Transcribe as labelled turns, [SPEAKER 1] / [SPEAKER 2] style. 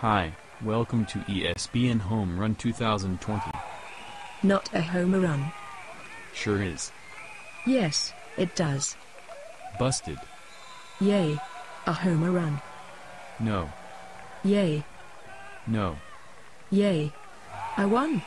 [SPEAKER 1] Hi, welcome to ESPN Home Run 2020.
[SPEAKER 2] Not a home run.
[SPEAKER 1] Sure is.
[SPEAKER 2] Yes, it does.
[SPEAKER 1] Busted.
[SPEAKER 2] Yay. A home run.
[SPEAKER 1] No.
[SPEAKER 2] Yay.
[SPEAKER 1] No.
[SPEAKER 2] Yay. I won.